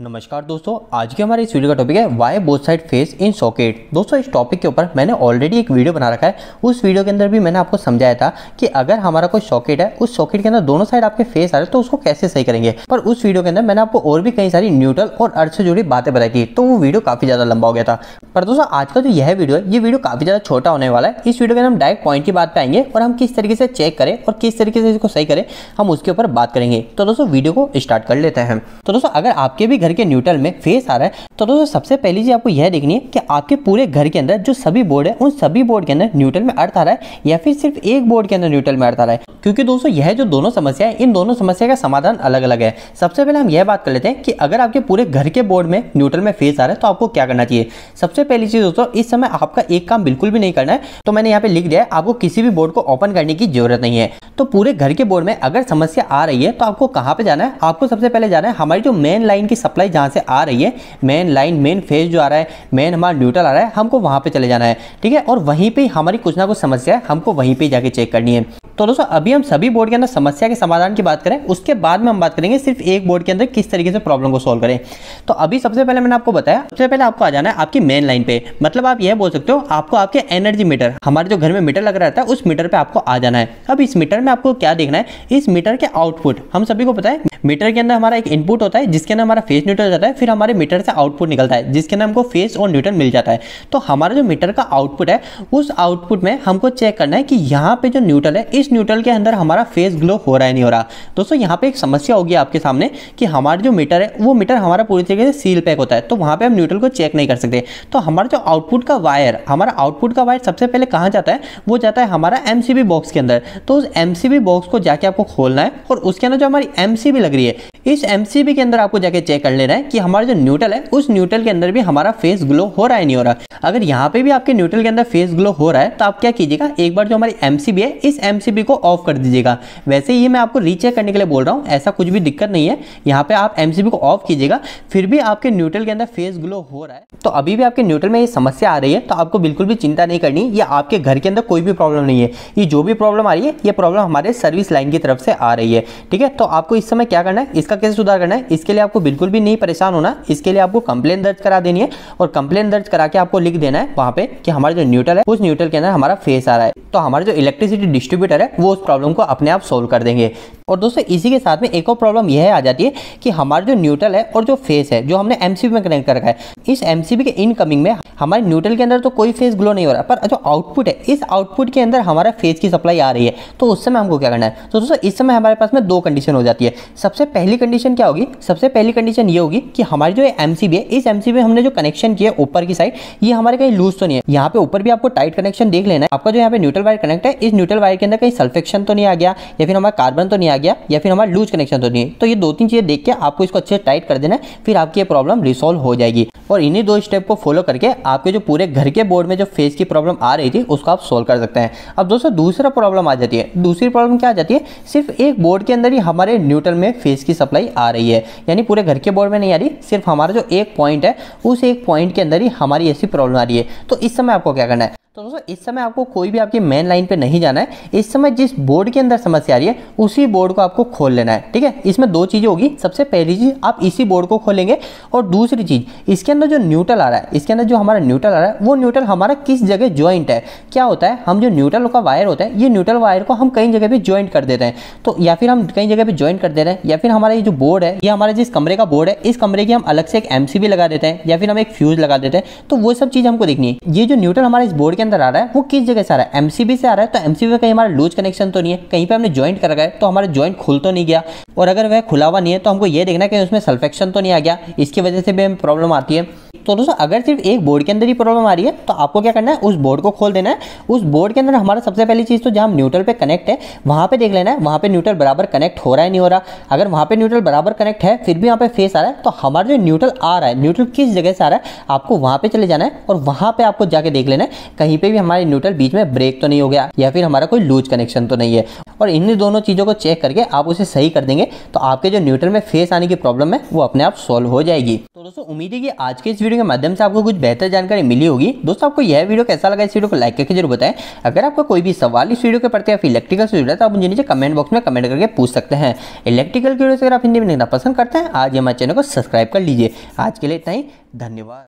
नमस्कार दोस्तों, आज के हमारे इस वीडियो का टॉपिक है why both side face in socket दोस्तों, इस टॉपिक के ऊपर मैंने ऑलरेडी एक वीडियो बना रखा है। उस वीडियो के अंदर भी मैंने आपको समझाया था कि अगर हमारा कोई सॉकेट है, उस सॉकेट के अंदर दोनों साइड आपके फेस आ रहे तो उसको कैसे सही करेंगे? पर उस वीडियो के अंदर मैंने आपको और भी कई सारी न्यूट्रल और अर्थ से जुड़ी बातें बताई थी तो वो वीडियो काफ़ी ज़्यादा लंबा हो गया था। पर दोस्तों, आज का जो यह वीडियो है, ये वीडियो काफ़ी ज़्यादा छोटा होने वाला है। इस वीडियो के अंदर हम डायरेक्ट पॉइंट की बात पे आएँगे और हम किस तरीके से चेक करें और किस तरीके से इसको सही करें, हम उसके ऊपर बात करेंगे। तो दोस्तों वीडियो को स्टार्ट कर लेते हैं। तो दोस्तों, अगर आपके भी घर के न्यूट्रल में फेस आ रहा है तो दोस्तों सबसे पहली चीज़ आपको यह देखनी है कि आपके पूरे घर के अंदर जो सभी बोर्ड है, उन सभी बोर्ड के अंदर न्यूट्रल में अर्थ आ रहा है या फिर सिर्फ़ एक बोर्ड के अंदर न्यूट्रल में अर्थ आ रहा है? क्योंकि दोस्तों यह जो दोनों समस्या है, इन दोनों समस्या का समाधान अलग अलग है। सबसे पहले हम यह बात कर लेते हैं कि अगर आपके पूरे घर के बोर्ड में न्यूट्रल में फेस आ रहा है तो आपको क्या करना चाहिए? सबसे पहली चीज़ दोस्तों, इस समय आपका एक काम बिल्कुल भी नहीं करना है तो मैंने यहाँ पे लिख दिया है, आपको किसी भी बोर्ड को ओपन करने की ज़रूरत नहीं है। तो पूरे घर के बोर्ड में अगर समस्या आ रही है तो आपको कहाँ पे जाना है? आपको सबसे पहले जाना है हमारी जो मेन लाइन की सप्लाई जहाँ से आ रही है मेन लाइन मेन फ़ेज़ जो आ रहा है मेन हमारा न्यूट्रल आ रहा है, हमको वहाँ पे चले जाना है, ठीक है? और वहीं पे हमारी कुछ ना कुछ समस्या है, हमको वहीं पे जाके चेक करनी है। तो दोस्तों, अभी हम सभी बोर्ड के अंदर समस्या के समाधान की बात करें, उसके बाद में हम बात करेंगे सिर्फ़ एक बोर्ड के अंदर किस तरीके से प्रॉब्लम को सॉल्व करें। तो अभी सबसे पहले मैंने आपको बताया, सबसे पहले आपको आ जाना है आपकी मेन लाइन पे। मतलब आप यह बोल सकते हो, आपको आपके एनर्जी मीटर हमारे जो घर में मीटर लग रहा है, उस मीटर पर आपको आ जाना है। अब इस मीटर में आपको क्या देखना है? इस मीटर के आउटपुट हम सभी को है मीटर के अंदर हमारा एक इनपुट होता है, जिसके अंदर हमारा फेस न्यूट्रल जाता है, फिर हमारे मीटर से आउटपुट निकलता है, जिसके अंदर हमको फेस और न्यूट्रल मिल जाता है। तो हमारा जो मीटर का आउटपुट है, उस आउटपुट में हमको चेक करना है कि यहाँ पे जो न्यूट्रल है, इस न्यूट्रल के अंदर हमारा फेस ग्लो हो रहा है नहीं हो रहा। दोस्तों, यहाँ पे एक समस्या होगी आपके सामने कि हमारा जो मीटर है, वो मीटर हमारा पूरी तरीके से सील पैक होता है तो वहाँ पर हम न्यूट्रल को चेक नहीं कर सकते। तो हमारा जो आउटपुट का वायर, हमारा आउटपुट का वायर सबसे पहले कहाँ जाता है, वो जाता है हमारा एमसीबी बॉक्स के अंदर। तो उस एम बॉक्स को जाके आपको खोलना है और उसके अंदर जो हमारी एम लग रही है इस एमसीबी के अंदर आपको जाके चेक कर लेना है कि हमारा जो न्यूट्रल है, उस न्यूट्रल के अंदर भी हमारा फेस ग्लो हो रहा है नहीं हो रहा। अगर यहाँ पे भी आपके न्यूट्रल के अंदर फेस ग्लो हो रहा है तो आप क्या कीजिएगा, एक बार जो हमारी एमसीबी है, इस एमसीबी को ऑफ़ कर दीजिएगा। वैसे ये मैं आपको रीचेक करने के लिए बोल रहा हूँ, ऐसा कुछ भी दिक्कत नहीं है। यहाँ पे आप एमसीबी को ऑफ़ कीजिएगा, फिर भी आपके न्यूट्रल के अंदर फेस ग्लो हो रहा है। तो अभी भी आपके न्यूट्रल में ये समस्या आ रही है तो आपको बिल्कुल भी चिंता नहीं करनी, ये आपके घर के अंदर कोई भी प्रॉब्लम नहीं है। ये जो भी प्रॉब्लम आ रही है, ये प्रॉब्लम हमारे सर्विस लाइन की तरफ़ से आ रही है, ठीक है? तो आपको इस समय क्या करना है इसका कैसे सुधार करना है? इसके लिए आपको बिल्कुल भी नहीं परेशान होना। इसके लिए आपको कंप्लेन दर्ज करा देनी है और कंप्लेन दर्ज करा के आपको लिख देना है वहाँ पे कि हमारा जो न्यूट्रल है, उस न्यूट्रल के अंदर हमारा फेस आ रहा है। तो हमारे जो इलेक्ट्रिसिटी डिस्ट्रीब्यूटर है, वो उस प्रॉब्लम को अपने आप सोल्व कर देंगे। और दोस्तों, इसी के साथ में एक और प्रॉब्लम यह आ जाती है कि हमारा जो न्यूट्रल है और जो फेस है, जो हमने एमसीबी में कनेक्ट कर रखा है, इस एमसीबी के इनकमिंग में हमारे न्यूट्रल के अंदर तो कोई फेस ग्लो नहीं हो रहा, पर जो आउटपुट है, इस आउटपुट के अंदर हमारा फेस की सप्लाई आ रही है। तो उस समय हमको क्या करना है? तो दोस्तों, इस समय हमारे पास में दो कंडीशन हो जाती है। सबसे पहली कंडीशन क्या होगी? सबसे पहली कंडीशन ये होगी कि हमारी जो एम है, इस एम में हमने जो कनेक्शन किया ऊपर की साइड ये हमारे कहीं लूज तो नहीं है। यहाँ पे ऊपर भी आपको टाइट कनेक्शन देख लेना है। आपका जो यहाँ पे न्यूट्रल वायर कनेक्ट है, इस न्यूट्रल वायर के अंदर कहीं सल्फेक्शन तो नहीं आ गया, या फिर हमारा कार्बन तो नहीं आ गया या फिर हमारा लूज कनेक्शन तो नहीं है। तो ये दो तीन चीज़ें देख के आपको इसको अच्छे टाइट कर देना है, फिर आपकी ये प्रॉब्लम रिसोल्व हो जाएगी। और इन्हीं दो स्टेप को फॉलो करके आपके जो पूरे घर के बोर्ड में जो फेस की प्रॉब्लम आ रही थी, उसको आप सोल्व कर सकते हैं। अब दोस्तों, दूसरा प्रॉब्लम आ जाती है। दूसरी प्रॉब्लम क्या आ जाती है? सिर्फ़ एक बोर्ड के अंदर ही हमारे न्यूट्रल में फेस की सप्लाई आ रही है। यानी पूरे घर के बोर्ड में नहीं आ रही, सिर्फ़ हमारा जो एक पॉइंट है, उस एक पॉइंट के अंदर ही हमारी ऐसी प्रॉब्लम आ रही है। तो इस समय आपको क्या करना है? तो दोस्तों, इस समय आपको कोई भी आपकी मेन लाइन पे नहीं जाना है। इस समय जिस बोर्ड के अंदर समस्या आ रही है, उसी बोर्ड को आपको खोल लेना है, ठीक है? इसमें दो चीज़ें होगी। सबसे पहली चीज़, आप इसी बोर्ड को खोलेंगे। और दूसरी चीज़, इसके अंदर जो न्यूट्रल आ रहा है, इसके अंदर जो हमारा न्यूट्रल आ रहा है, वो न्यूट्रल हमारा किस जगह ज्वाइंट है? क्या होता है? हम जो न्यूट्रल का वायर होता है, ये न्यूट्रल वायर को हम कई जगह पर ज्वाइंट कर देते हैं। तो या फिर हम कई जगह पर ज्वाइंट कर दे रहे हैं, या फिर हमारा ये जो बोर्ड है, ये हमारे जिस कमरे का बोर्ड है, इस कमरे की हम अलग से एक एमसीबी लगा देते हैं, या फिर हम एक फ्यूज लगा देते हैं। तो वो सब चीज़ हमको देखनी है। ये जो न्यूट्रल हमारे इस बोर्ड के अंदर आ रहा है, वो किस जगह से आ रहा है? एमसीबी से आ रहा है तो एमसीबी में कहीं हमारा लूज कनेक्शन तो नहीं है। कहीं पे हमने ज्वाइंट कर रखा है तो हमारा ज्वाइंट खुल तो नहीं गया। और अगर वह खुला हुआ नहीं है तो हमको ये देखना है कि उसमें सल्फेक्शन तो नहीं आ गया। इसकी वजह से भी हमें प्रॉब्लम आती है। तो दोस्तों, अगर सिर्फ़ एक बोर्ड के अंदर ही प्रॉब्लम आ रही है तो आपको क्या करना है, उस बोर्ड को खोल देना है। उस बोर्ड के अंदर हमारा सबसे पहली चीज़ तो जहाँ न्यूट्रल पे कनेक्ट है, वहाँ पे देख लेना है, वहाँ पे न्यूट्रल बराबर कनेक्ट हो रहा है, नहीं हो रहा। अगर वहाँ पे न्यूट्रल बराबर कनेक्ट है, फिर भी वहाँ पे फेस आ रहा है तो हमारा जो न्यूट्रल आ रहा है न्यूट्रल किस जगह से आ रहा है, आपको वहाँ पे चले जाना है और वहाँ पर आपको जाके देख लेना है, कहीं पे भी हमारे न्यूट्रल बीच में ब्रेक तो नहीं हो गया, या फिर हमारा कोई लूज कनेक्शन तो नहीं है। और इन दोनों चीज़ों को चेक करके आप उसे सही कर देंगे तो आपके जो न्यूट्रल में फेस आने की प्रॉब्लम है, वो अपने आप सॉल्व हो जाएगी। तो दोस्तों, उम्मीद है कि आज के इस वीडियो के माध्यम से आपको कुछ बेहतर जानकारी मिली होगी। दोस्तों, आपको यह वीडियो कैसा लगा इस वीडियो को लाइक करके ज़रूर बताएँ। अगर आपका कोई भी सवाल इस वीडियो के या फिर इलेक्ट्रिकल से जुड़ा है तो आप मुझे नीचे कमेंट बॉक्स में कमेंट करके पूछ सकते हैं। इलेक्ट्रिकल की वीडियो अगर आप हिंदी में देखना पसंद करते हैं, आज हमारे चैनल को सब्सक्राइब कर लीजिए। आज के लिए इतना ही। धन्यवाद।